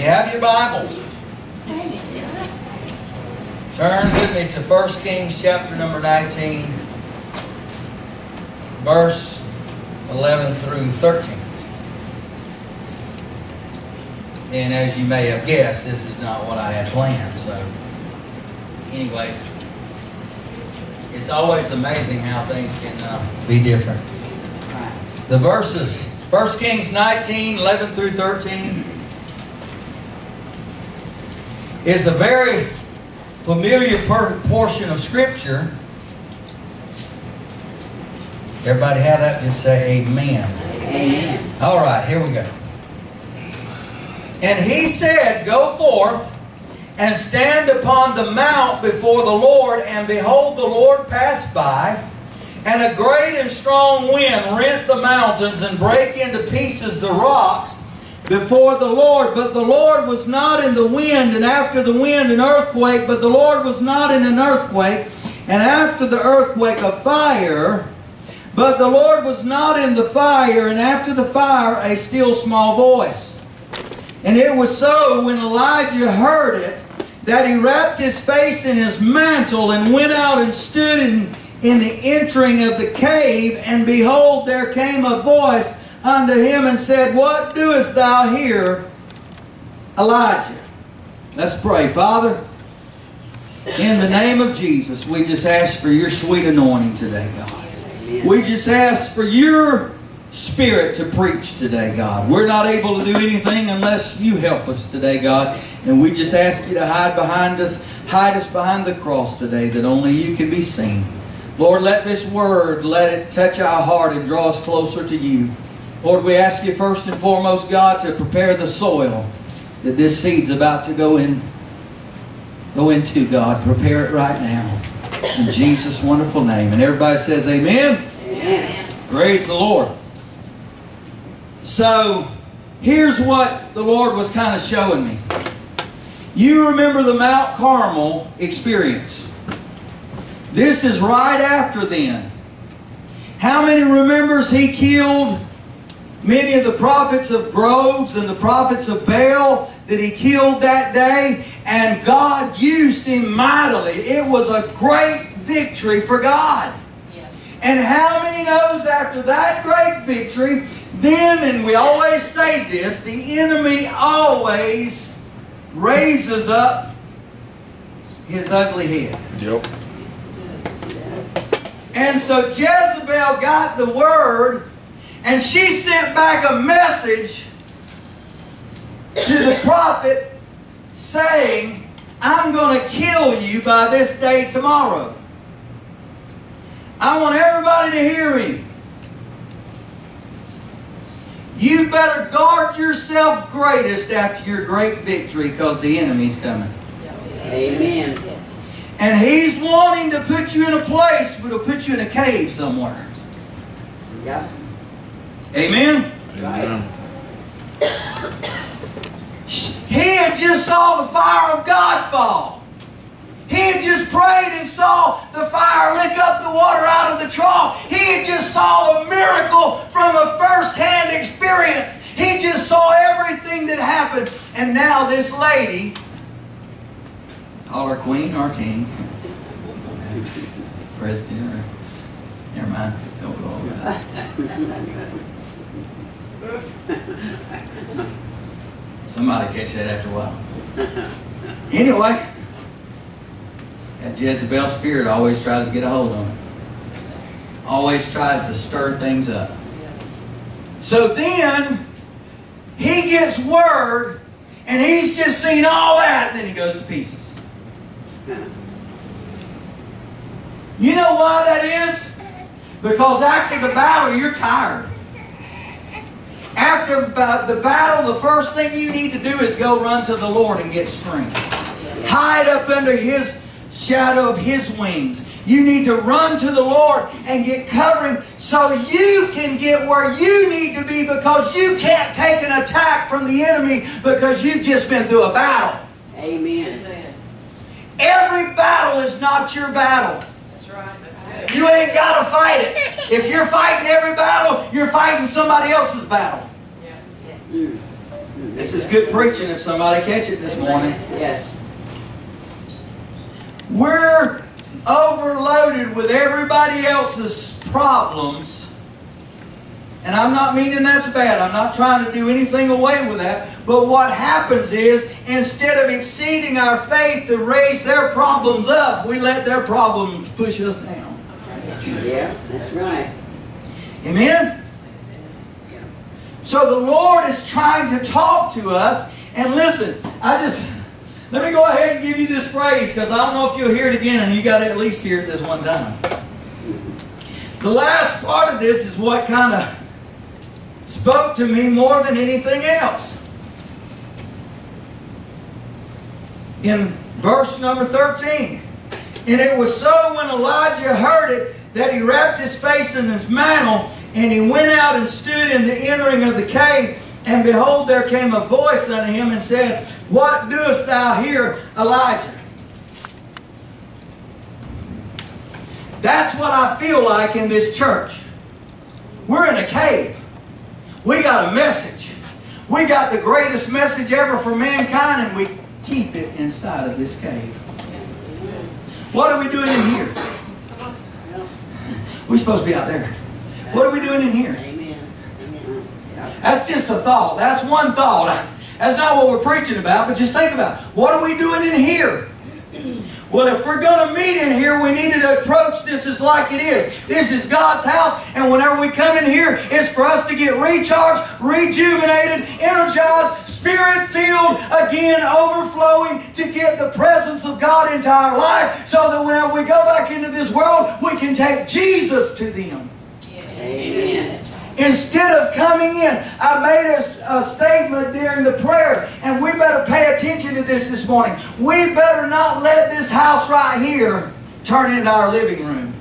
You have your Bibles. Turn with me to 1 Kings chapter number 19, verse 11 through 13. And as you may have guessed, this is not what I had planned. So, anyway, it's always amazing how things can uh, be different. The verses 1 Kings 19, 11 through 13 is a very familiar portion of Scripture. Everybody have that? Just say amen. Amen. All right, here we go. And he said, Go forth and stand upon the mount before the Lord, and behold, the Lord passed by. And a great and strong wind rent the mountains and break into pieces the rocks before the Lord. But the Lord was not in the wind, and after the wind an earthquake, but the Lord was not in an earthquake, and after the earthquake a fire. But the Lord was not in the fire, and after the fire a still small voice. And it was so when Elijah heard it that he wrapped his face in his mantle and went out and stood in, in the entering of the cave. And behold, there came a voice unto him and said, What doest thou here, Elijah? Let's pray. Father, in the name of Jesus, we just ask for your sweet anointing today, God. We just ask for your spirit to preach today, God. We're not able to do anything unless you help us today, God. And we just ask you to hide behind us, hide us behind the cross today that only you can be seen. Lord, let this word, let it touch our heart and draw us closer to you. Lord, we ask you first and foremost, God, to prepare the soil that this seed's about to go in, go into, God. Prepare it right now. In Jesus' wonderful name. And everybody says amen. Amen. Praise the Lord. So, here's what the Lord was kind of showing me. You remember the Mount Carmel experience. This is right after then. How many remembers he killed many of the prophets of groves and the prophets of Baal that he killed that day, and God used him mightily. It was a great victory for God. Yes. And how many knows after that great victory, then, and we always say this, the enemy always raises up his ugly head. Yep. And so Jezebel got the word and she sent back a message to the prophet saying, I'm going to kill you by this day tomorrow. I want everybody to hear me. You better guard yourself greatest after your great victory because the enemy's coming. Amen. And he's wanting to put you in a place, but he'll put you in a cave somewhere. Yep. Amen? Amen. He had just saw the fire of God fall. He had just prayed and saw the fire lick up the water out of the trough. He had just saw a miracle from a first-hand experience. He just saw everything that happened. And now this lady, call her queen or king, president or, never mind, don't go all that. Somebody catch that after a while. Anyway, that Jezebel spirit always tries to get a hold on it. Always tries to stir things up. Yes. So then, he gets word, and he's just seen all that, and then he goes to pieces. You know why that is? Because after the battle, you're tired. After ba- the battle, the first thing you need to do is go run to the Lord and get strength. Hide up under His shadow of His wings. You need to run to the Lord and get covering so you can get where you need to be because you can't take an attack from the enemy because you've just been through a battle. Amen. Amen. Every battle is not your battle. That's right. You ain't got to fight it. If you're fighting every battle, you're fighting somebody else's battle. This is good preaching if somebody catch it this morning. Yes. We're overloaded with everybody else's problems. And I'm not meaning that's bad. I'm not trying to do anything away with that. But what happens is, instead of exceeding our faith to raise their problems up, we let their problems push us down. Yeah, that's right. Amen? So the Lord is trying to talk to us. And listen, I just, let me go ahead and give you this phrase because I don't know if you'll hear it again and you got to at least hear it this one time. The last part of this is what kind of spoke to me more than anything else. In verse number 13. And it was so when Elijah heard it that he wrapped his face in his mantle and he went out and stood in the entering of the cave. And behold, there came a voice unto him and said, What doest thou here, Elijah? That's what I feel like in this church. We're in a cave. We got a message. We got the greatest message ever for mankind, and we keep it inside of this cave. What are we doing in here? We're supposed to be out there. What are we doing in here? Amen. That's just a thought. That's one thought. That's not what we're preaching about, but just think about it. what are we doing in here? Well, if we're going to meet in here, we need to approach this as like it is. This is God's house, and whenever we come in here, it's for us to get recharged, rejuvenated, energized, spirit filled, again overflowing to get the presence of God into our life so that whenever we go back into this world, we can take Jesus to them. Amen. Instead of coming in, I made a, a, statement during the prayer, and we better pay attention to this this morning. We better not let this house right here turn into our living room.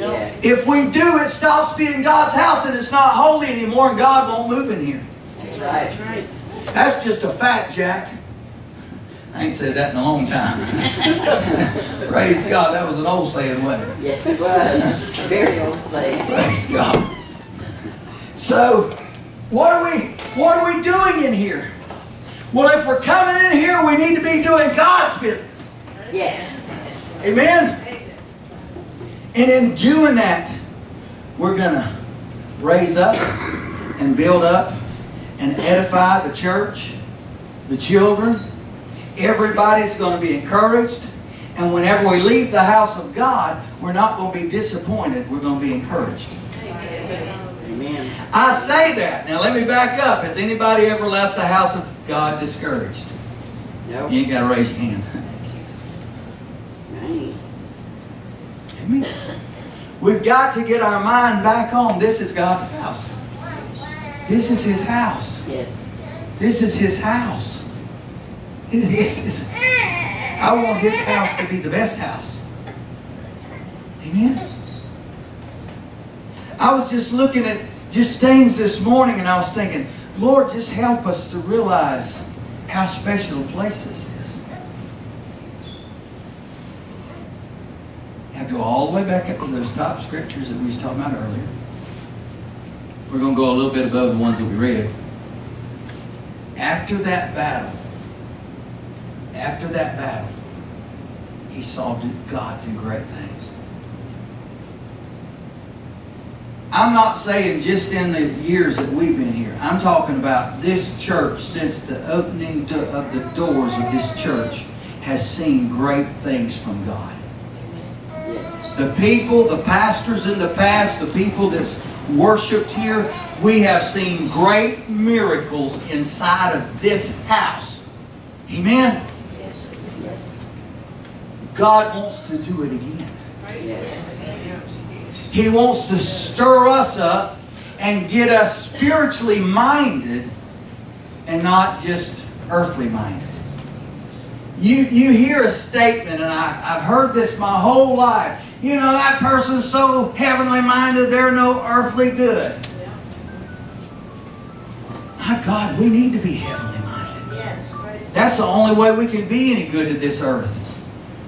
Yes. If we do, it stops being God's house and it's not holy anymore, and God won't move in here. That's right. That's right. That's just a fact, Jack. I ain't said that in a long time. Praise God, that was an old saying, wasn't it? Yes, it was. Very old saying. Praise God. So, what are we what are we doing in here? Well, if we're coming in here, we need to be doing God's business. Yes. Amen. And in doing that, we're going to raise up and build up and edify the church, the children. Everybody's going to be encouraged. And whenever we leave the house of God, we're not going to be disappointed. We're going to be encouraged. Amen. I say that. Now let me back up. Has anybody ever left the house of God discouraged? You ain't got to raise your hand. Right. Amen. We've got to get our mind back on this is God's house. This is His house. Yes. This is His house. This is, I want His house to be the best house. Amen. I was just looking at just things this morning and I was thinking, Lord, just help us to realize how special a place this is. I go all the way back up to those top scriptures that we was talking about earlier. We're going to go a little bit above the ones that we read. After that battle, after that battle, he saw God do great things. I'm not saying just in the years that we've been here. I'm talking about this church since the opening of the doors of this church has seen great things from God. The people, the pastors in the past, the people that's worshiped here, we have seen great miracles inside of this house. Amen? God wants to do it again. Yes. He wants to stir us up and get us spiritually minded and not just earthly minded. You, you hear a statement, and I, I've heard this my whole life. You know, that person's so heavenly minded, they're no earthly good. My God, we need to be heavenly minded. That's the only way we can be any good to this earth.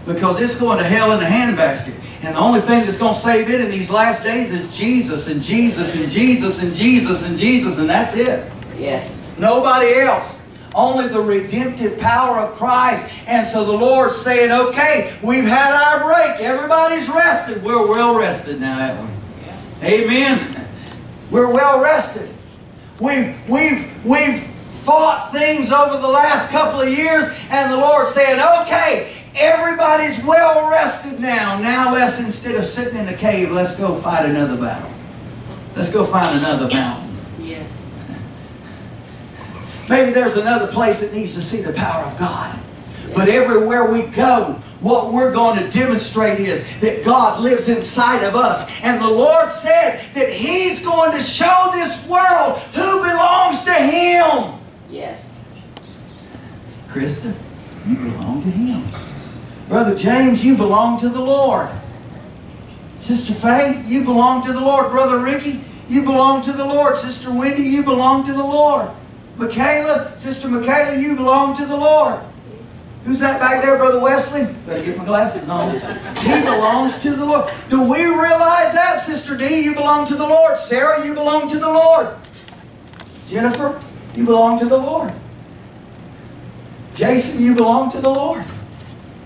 Because it's going to hell in a handbasket. And the only thing that's going to save it in these last days is Jesus and Jesus and Jesus and Jesus and Jesus, and that's it. Yes. Nobody else. Only the redemptive power of Christ. And so the Lord's saying, okay, we've had our break. Everybody's rested. We're well rested now, haven't we? Amen. We're well rested. We've, we've, we've fought things over the last couple of years, and the Lord's saying, okay, everybody's well rested now. Now let's, instead of sitting in a cave, let's go fight another battle. Let's go find another mountain. Yes. Maybe there's another place that needs to see the power of God. But everywhere we go, what we're going to demonstrate is that God lives inside of us. And the Lord said that He's going to show this world who belongs to Him. Yes. Krista, you belong to Him. Brother James, you belong to the Lord. Sister Faye, you belong to the Lord. Brother Ricky, you belong to the Lord. Sister Wendy, you belong to the Lord. Michaela, Sister Michaela, you belong to the Lord. Who's that back there, Brother Wesley? Better get my glasses on. He belongs to the Lord. Do we realize that, Sister D? You belong to the Lord. Sarah, you belong to the Lord. Jennifer, you belong to the Lord. Jason, you belong to the Lord.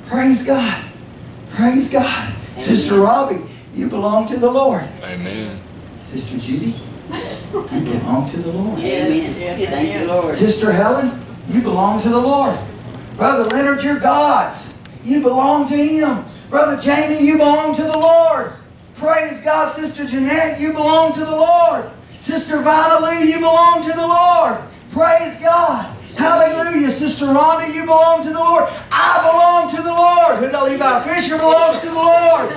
Praise God. Praise God. Sister Robbie, you belong to the Lord. Amen. Sister Judy, Yes. you belong to the Lord. Amen. yes, Thank you, Lord. Sister Helen, you belong to the Lord. Brother Leonard, you're God's. You belong to Him. Brother Jamie, you belong to the Lord. Praise God. Sister Jeanette, you belong to the Lord. Sister Vitalee, you belong to the Lord. Praise God. Hallelujah. Sister Rhonda, you belong to the Lord. I belong to the Lord. Who did Levi Fisher belongs to the Lord.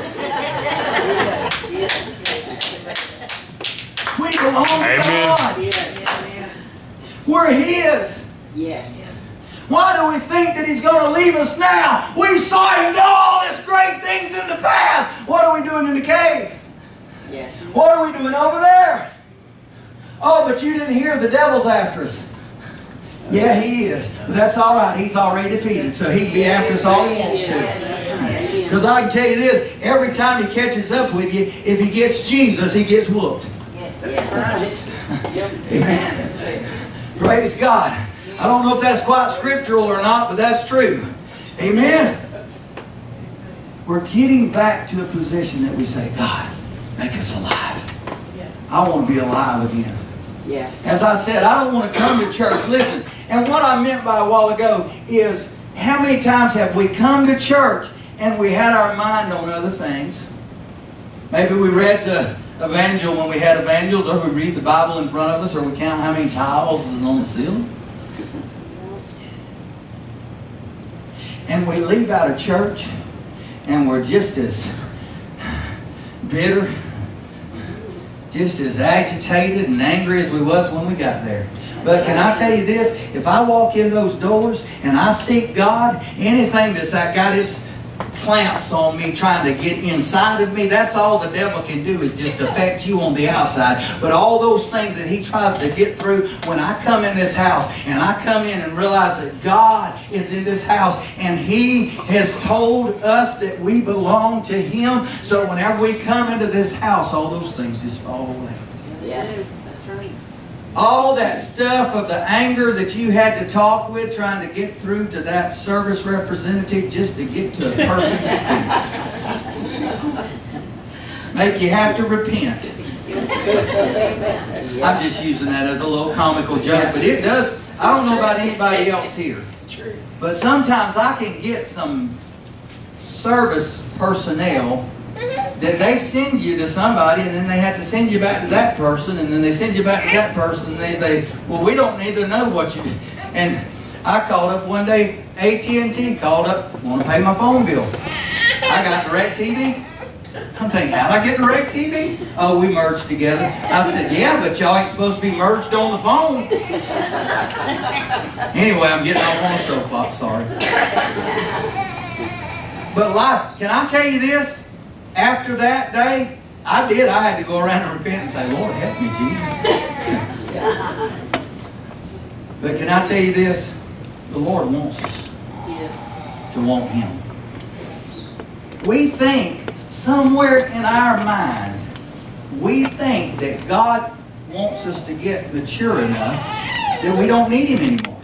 We belong to Amen. God. Yes. We're His. Yes. Why do we think that He's going to leave us now? We saw Him do all these great things in the past. What are we doing in the cave? Yes. What are we doing over there? Oh, but you didn't hear the devil's after us. Yeah, he is. But that's all right. He's already defeated, so he can be after us all he wants to. Because I can tell you this, every time he catches up with you, if he gets Jesus, he gets whooped. Amen. Praise God. I don't know if that's quite scriptural or not, but that's true. Amen. We're getting back to the position that we say, God, make us alive. I want to be alive again. Yes. As I said, I don't want to come to church. Listen, and what I meant by a while ago is how many times have we come to church and we had our mind on other things? Maybe we read the evangel when we had evangels, or we read the Bible in front of us, or we count how many tiles is on the ceiling. And we leave out of church and we're just as bitter, just as agitated and angry as we was when we got there. But can I tell you this? If I walk in those doors and I seek God, anything that's got its clamps on me trying to get inside of me, that's all the devil can do is just affect you on the outside. But all those things that he tries to get through, when I come in this house and I come in and realize that God is in this house and he has told us that we belong to him, so whenever we come into this house, all those things just fall away. Yes. All that stuff of the anger that you had to talk with, trying to get through to that service representative just to get to a person to speak. Make you have to repent. I'm just using that as a little comical joke, but it does. I don't know about anybody else here. But sometimes I can get some service personnel that they send you to somebody and then they have to send you back to that person and then they send you back to that person and they say, well, we don't need to know what you... And I called up one day, AT&T called up, want to pay my phone bill. I got DirecTV. I'm thinking, how did I get DirecTV? Oh, we merged together. I said, yeah, but y'all ain't supposed to be merged on the phone. Anyway, I'm getting off on a soapbox, sorry. But life, can I tell you this? After that day, I did. I had to go around and repent and say, Lord, help me, Jesus. but can I tell you this? The Lord wants us Yes. to want Him. We think somewhere in our mind, we think that God wants us to get mature enough that we don't need Him anymore.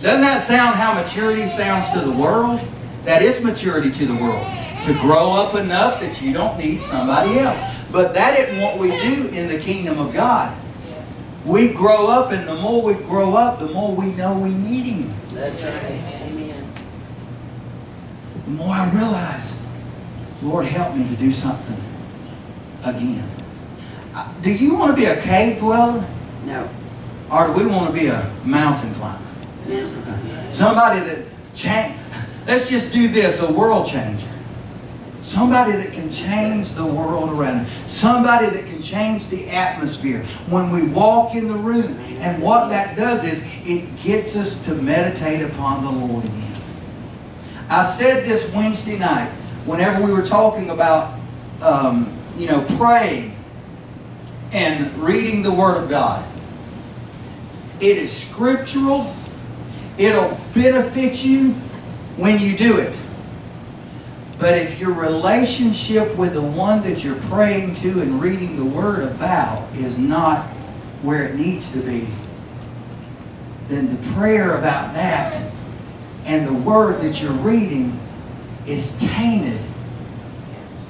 Doesn't that sound how maturity sounds to the world? That is maturity to the world. To grow up enough that you don't need somebody else. But that isn't what we do in the kingdom of God. We grow up, and the more we grow up, the more we know we need Him. That's right. Amen. The more I realize, Lord, help me to do something again. Uh, Do you want to be a cave dweller? No. Or do we want to be a mountain climber? Mountains. Somebody that change. Let's just do this, a world changer. Somebody that can change the world around us. Somebody that can change the atmosphere when we walk in the room. And what that does is it gets us to meditate upon the Lord again. I said this Wednesday night whenever we were talking about, um, you know, praying and reading the Word of God. It is scriptural. It'll benefit you when you do it. But if your relationship with the one that you're praying to and reading the Word about is not where it needs to be, then the prayer about that and the Word that you're reading is tainted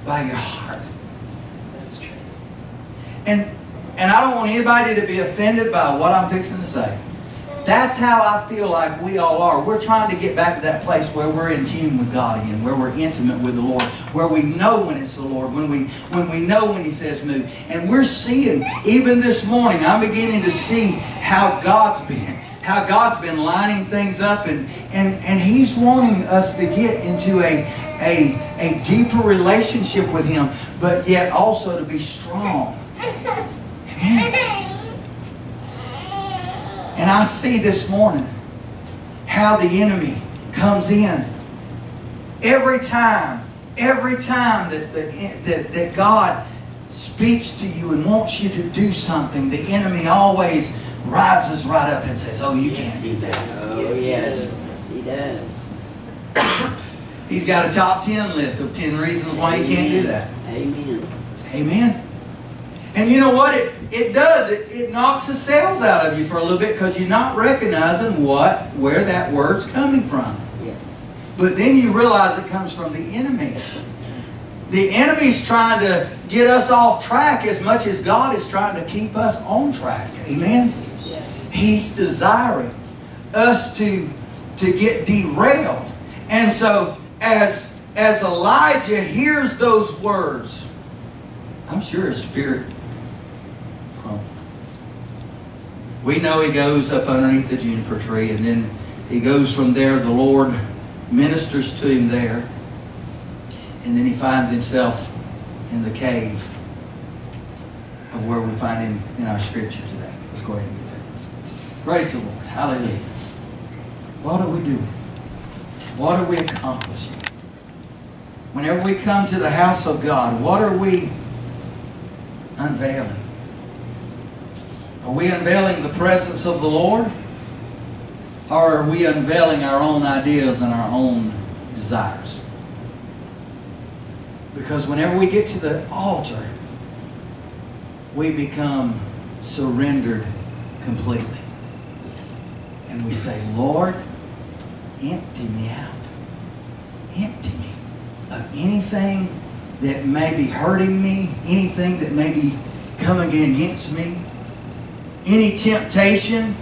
by your heart. That's true. And, and I don't want anybody to be offended by what I'm fixing to say. That's how I feel like we all are. We're trying to get back to that place where we're in tune with God again, where we're intimate with the Lord, where we know when it's the Lord, when we when we know when He says move. And we're seeing, even this morning, I'm beginning to see how God's been, how God's been lining things up and and, and He's wanting us to get into a, a, a deeper relationship with Him, but yet also to be strong. Amen. And I see this morning how the enemy comes in. Every time, every time that, that, that, that God speaks to you and wants you to do something, the enemy always rises right up and says, Oh, you can't do that. Oh, yes. yes He does. He's got a top 10 list of 10 reasons why you can't do that. Amen. Amen. And you know what? It, it does. It, it knocks the cells out of you for a little bit because you're not recognizing what, where that word's coming from. Yes. But then you realize it comes from the enemy. The enemy's trying to get us off track as much as God is trying to keep us on track. Amen? Yes. He's desiring us to, to get derailed. And so as, as Elijah hears those words, I'm sure his spirit We know he goes up underneath the juniper tree and then he goes from there. The Lord ministers to him there. And then he finds himself in the cave of where we find him in our scripture today. Let's go ahead and do that. Praise the Lord. Hallelujah. What are we doing? What are we accomplishing? Whenever we come to the house of God, what are we unveiling? Are we unveiling the presence of the Lord? Or are we unveiling our own ideas and our own desires? Because whenever we get to the altar, we become surrendered completely. Yes. And we say, Lord, empty me out. Empty me of anything that may be hurting me, anything that may be coming against me, any temptation,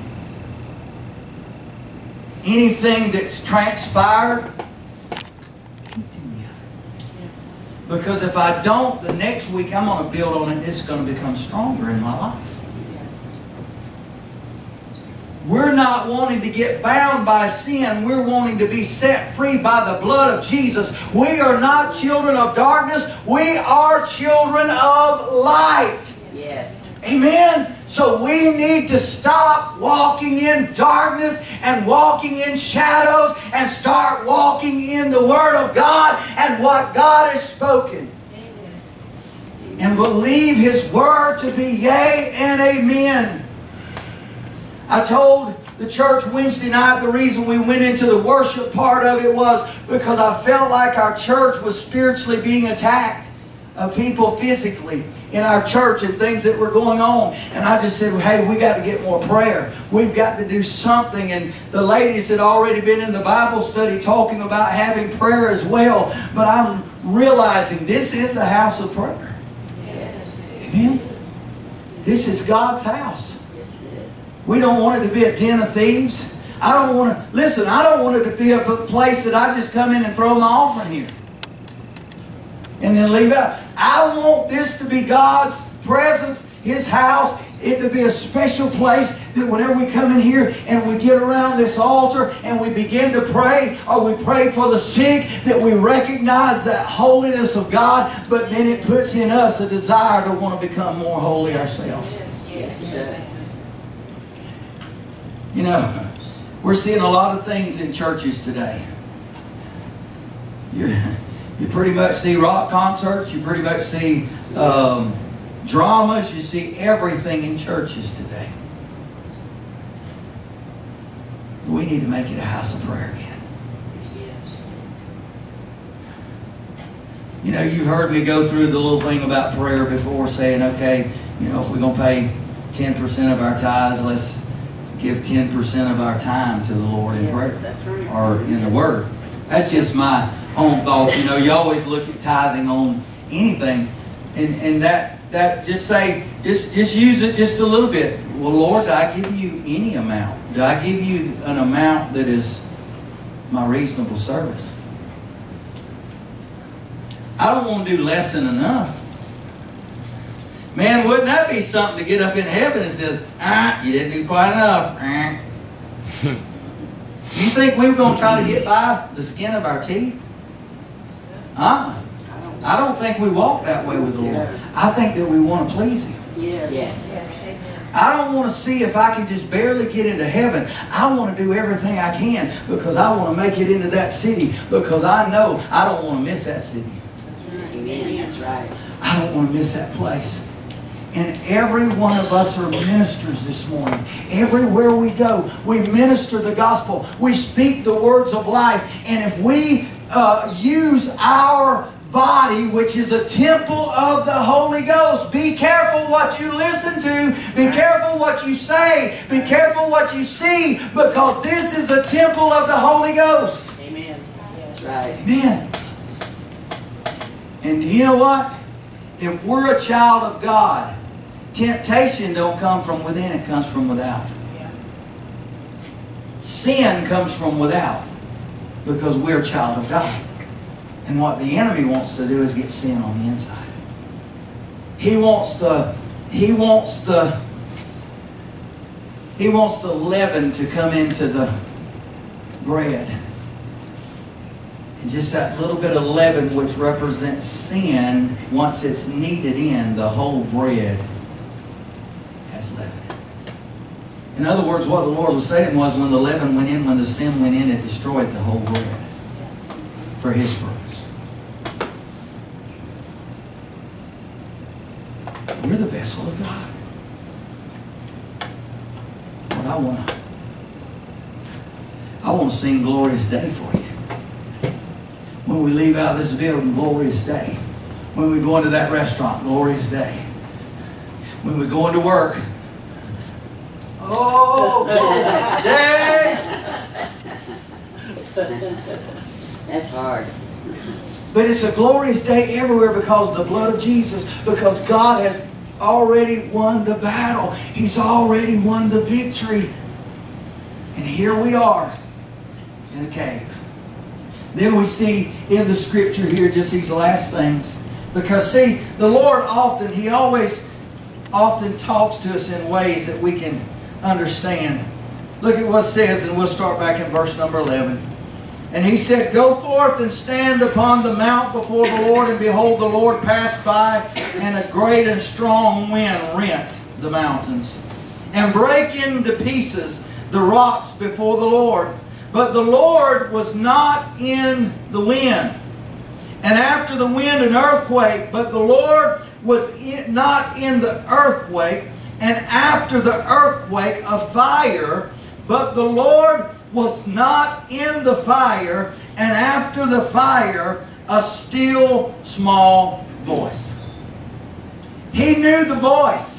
anything that's transpired. Empty me of it. Because if I don't, the next week I'm going to build on it and it's going to become stronger in my life. Yes. We're not wanting to get bound by sin. We're wanting to be set free by the blood of Jesus. We are not children of darkness. We are children of light. Yes. Amen. So we need to stop walking in darkness and walking in shadows and start walking in the Word of God and what God has spoken. And believe His Word to be yea and amen. I told the church Wednesday night the reason we went into the worship part of it was because I felt like our church was spiritually being attacked of people physically. In our church and things that were going on. And I just said, hey, we got to get more prayer. We've got to do something. And the ladies had already been in the Bible study talking about having prayer as well. But I'm realizing this is the house of prayer. Yes. Amen. This is God's house. We don't want it to be a den of thieves. I don't want to, listen, I don't want it to be a place that I just come in and throw my offering here and then leave out. I want this to be God's presence, His house, it to be a special place that whenever we come in here and we get around this altar and we begin to pray or we pray for the sick, that we recognize that holiness of God, but then it puts in us a desire to want to become more holy ourselves. Yes. You know, we're seeing a lot of things in churches today. You, you pretty much see rock concerts, you pretty much see um, dramas, you see everything in churches today. We need to make it a house of prayer again. You know, you've heard me go through the little thing about prayer before, saying, okay, you know, if we're going to pay 10% of our tithes, let's give 10% of our time to the Lord in Yes, prayer. Right. or in the Word. That's just my own thoughts. You know, you always look at tithing on anything, and and that that just say just just use it just a little bit. Well, Lord, do I give you any amount? Do I give you an amount that is my reasonable service? I don't want to do less than enough. Man, wouldn't that be something to get up in heaven and says, ah, you didn't do quite enough. Ah. You think we were going to try to get by the skin of our teeth? Huh? I don't- I don't think we walk that way with the Lord. I think that we want to please Him. Yes. Yes, amen. I don't want to see if I can just barely get into heaven. I want to do everything I can because I want to make it into that city because I know I don't want to miss that city. That's right. Amen. That's right. I don't want to miss that place. And every one of us are ministers this morning. Everywhere we go, we minister the gospel. We speak the words of life. And if we uh, use our body, which is a temple of the Holy Ghost, be careful what you listen to. Be careful what you say. Be careful what you see because this is a temple of the Holy Ghost. Amen. That's right. Amen. And you know what? If we're a child of God, temptation don't come from within, it comes from without. Sin comes from without because we're a child of God. And what the enemy wants to do is get sin on the inside. He wants to, he wants to, he wants the leaven to come into the bread. And just that little bit of leaven which represents sin, once it's kneaded in, the whole bread has leaven. In other words, what the Lord was saying was when the leaven went in, when the sin went in, it destroyed the whole bread for His purpose. We're the vessel of God. Lord, I want to I want to sing glorious day for you. When we leave out this building, glorious day. When we go into that restaurant, glorious day. When we go into work, oh, glorious day. That's hard. But it's a glorious day everywhere because of the blood of Jesus, because God has already won the battle. He's already won the victory. And here we are in a cave. Then we see in the scripture here just these last things. Because see, the Lord often, He always often talks to us in ways that we can understand. Look at what it says, and we'll start back in verse number 11. And he said, Go forth and stand upon the mount before the Lord, and behold, the Lord passed by, and a great and strong wind rent the mountains, and brake into pieces the rocks before the Lord. But the Lord was not in the wind. And after the wind, an earthquake, but the Lord was in, not in the earthquake. And after the earthquake, a fire, but the Lord was not in the fire. And after the fire, a still small voice. He knew the voice.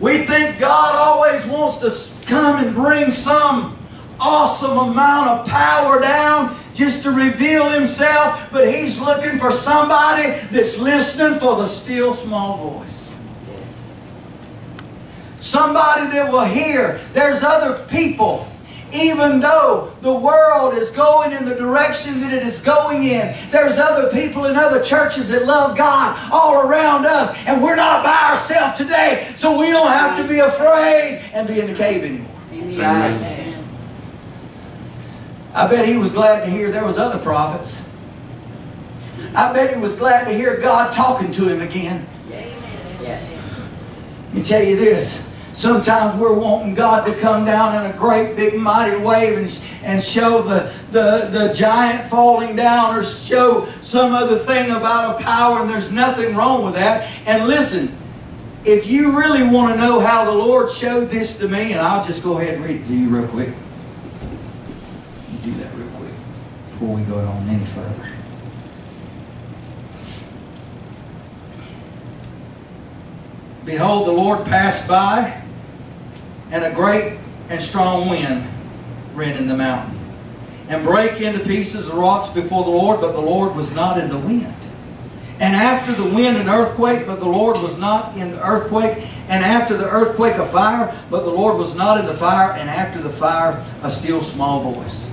We think God always wants to come and bring some awesome amount of power down just to reveal Himself, but He's looking for somebody that's listening for the still small voice. Yes. Somebody that will hear. There's other people even though the world is going in the direction that it is going in, there's other people in other churches that love God all around us, and we're not by ourselves today, so we don't have to be afraid and be in the cave anymore. That's Amen. I bet he was glad to hear there was other prophets. I bet he was glad to hear God talking to him again. Yes. Yes. Let me tell you this. Sometimes we're wanting God to come down in a great big mighty wave and, and show the, the, the giant falling down or show some other thing about a power, and there's nothing wrong with that. And listen, if you really want to know how the Lord showed this to me, and I'll just go ahead and read it to you real quick. You do that real quick before we go on any further. Behold, the Lord passed by, and a great and strong wind rent in the mountain, and brake into pieces the rocks before the Lord, but the Lord was not in the wind. And after the wind an earthquake, but the Lord was not in the earthquake. And after the earthquake a fire, but the Lord was not in the fire. And after the fire a still small voice.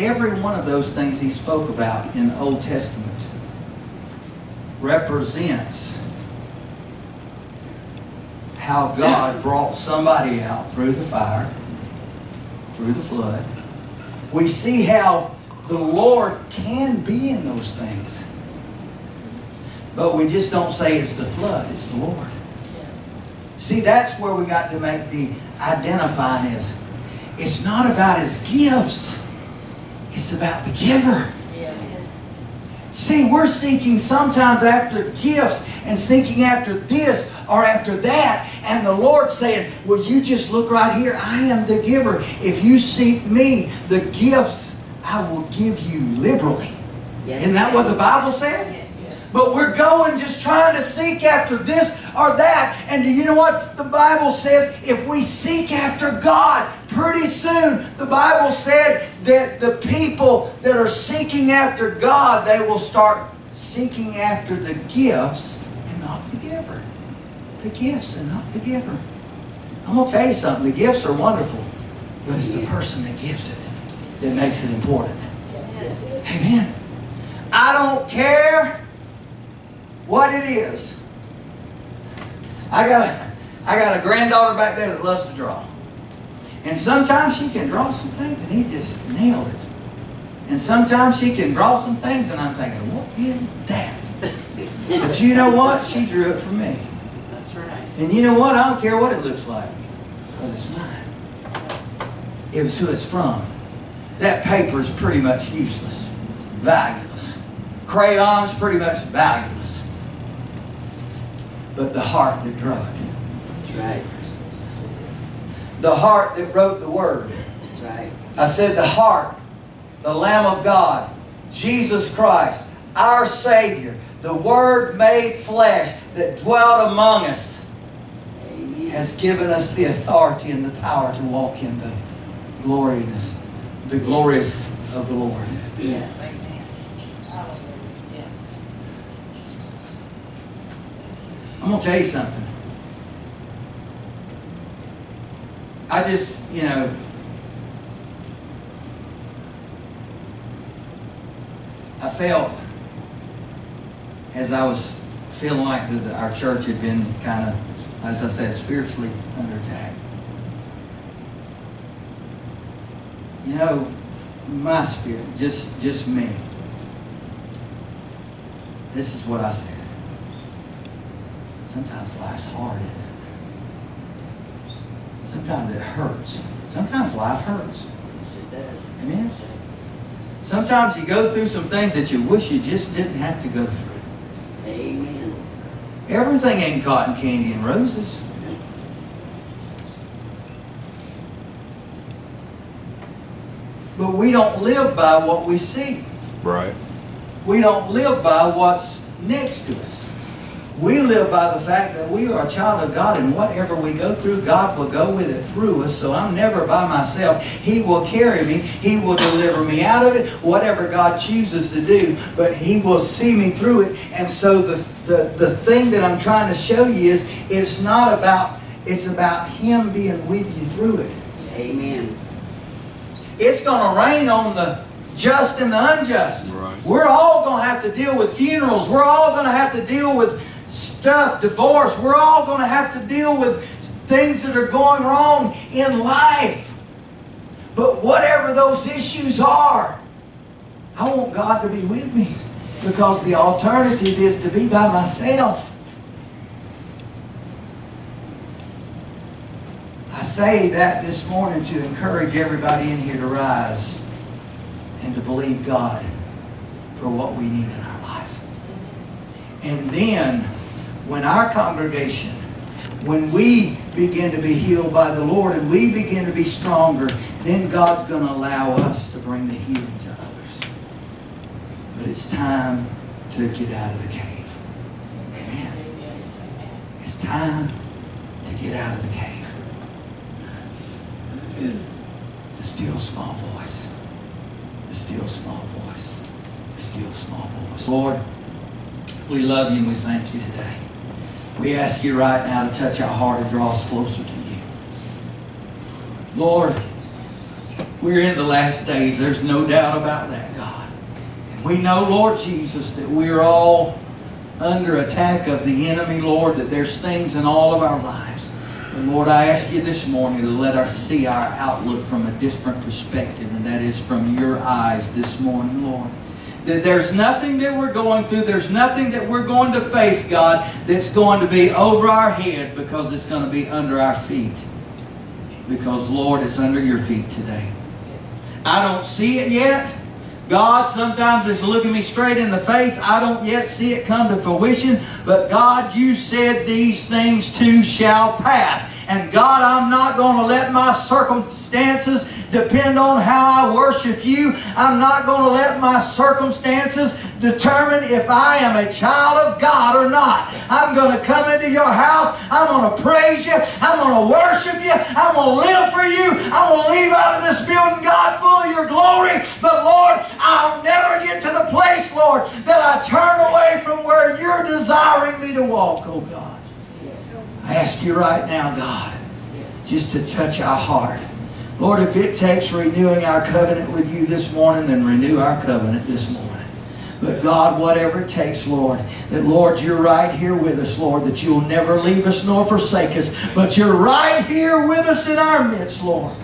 Every one of those things he spoke about in the Old Testament represents how God brought somebody out through the fire, through the flood. We see how the Lord can be in those things. But we just don't say it's the flood, it's the Lord. See, that's where we got to make the identifying is. It's not about his gifts. It's about the giver. Yes. See, we're seeking sometimes after gifts and seeking after this or after that. And the Lord saying, Will you just look right here? I am the giver. If you seek me, the gifts I will give you liberally. Yes. Isn't that what the Bible said? But we're going just trying to seek after this or that. And do you know what the Bible says? If we seek after God, pretty soon the Bible said that the people that are seeking after God, they will start seeking after the gifts and not the giver. The gifts and not the giver. I'm going to tell you something. The gifts are wonderful, but it's the person that gives it that makes it important. Amen. I don't care what it is. I got a, I got a granddaughter back there that loves to draw. And sometimes she can draw some things and he just nailed it. And sometimes she can draw some things and I'm thinking, what is that? But you know what? She drew it for me. That's right. And you know what? I don't care what it looks like. Because it's mine. It was who it's from. That paper is pretty much useless. Valueless. Crayons pretty much valueless. But the heart that drew it. That's right. The heart that wrote the word. That's right. I said the heart, the Lamb of God, Jesus Christ, our Savior, the Word made flesh that dwelt among us, Amen. has given us the authority and the power to walk in the gloriousness, the glorious of the Lord. Yes. I'm going to tell you something. I just, you know, I felt as I was feeling like that our church had been kind of, as I said, spiritually under attack. You know, my spirit, just just me. This is what I said. Sometimes life's hard, isn't it? Sometimes it hurts. Sometimes life hurts. Yes, it does. Amen? Sometimes you go through some things that you wish you just didn't have to go through. Amen. Everything ain't cotton candy and roses. But we don't live by what we see. Right. we don't live by what's next to us. We live by the fact that we are a child of God and whatever we go through, God will go with it through us. So I'm never by myself. He will carry me. He will deliver me out of it, whatever God chooses to do. But He will see me through it. And so the, the, the thing that I'm trying to show you is it's not about, it's about Him being with you through it. Amen. It's going to rain on the just and the unjust. Right. We're all going to have to deal with funerals. We're all going to have to deal with stuff, divorce. We're all going to have to deal with things that are going wrong in life. But whatever those issues are, I want God to be with me because the alternative is to be by myself. I say that this morning to encourage everybody in here to rise and to believe God for what we need in our life. And then, when our congregation, when we begin to be healed by the Lord and we begin to be stronger, then God's going to allow us to bring the healing to others. But it's time to get out of the cave. Amen. It's time to get out of the cave. The still small voice. The still small voice. The still small voice. Lord, we love you and we thank you today. We ask you right now to touch our heart and draw us closer to you. Lord, we're in the last days. There's no doubt about that, God. And we know, Lord Jesus, that we're all under attack of the enemy, Lord, that there's things in all of our lives. And Lord, I ask you this morning to let us see our outlook from a different perspective, and that is from your eyes this morning, Lord. There's nothing that we're going through, there's nothing that we're going to face, God, that's going to be over our head because it's going to be under our feet. Because, Lord, it's under your feet today. I don't see it yet. God sometimes is looking me straight in the face. I don't yet see it come to fruition. But God, you said these things too shall pass. And God, I'm not going to let my circumstances depend on how I worship you. I'm not going to let my circumstances determine if I am a child of God or not. I'm going to come into your house. I'm going to praise you. I'm going to worship you. I'm going to live for you. I'm going to leave out of this building, God, full of your glory. But Lord, I'll never get to the place, Lord, that I turn away from where you're desiring me to walk, oh God. I ask you right now, God, just to touch our heart. Lord, if it takes renewing our covenant with you this morning, then renew our covenant this morning. But God, whatever it takes, Lord, that Lord, you're right here with us, Lord, that you'll never leave us nor forsake us, but you're right here with us in our midst, Lord.